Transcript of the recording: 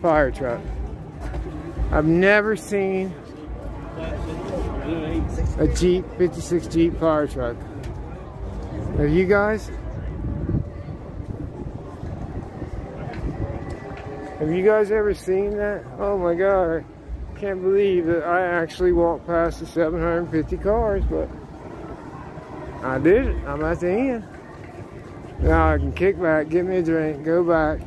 fire truck. I've never seen a Jeep, 56 Jeep fire truck. Have you guys? Have you guys ever seen that? Oh my God, I can't believe that I actually walked past the 750 cars, but I did it. I'm at the end. Now I can kick back, get me a drink, go back,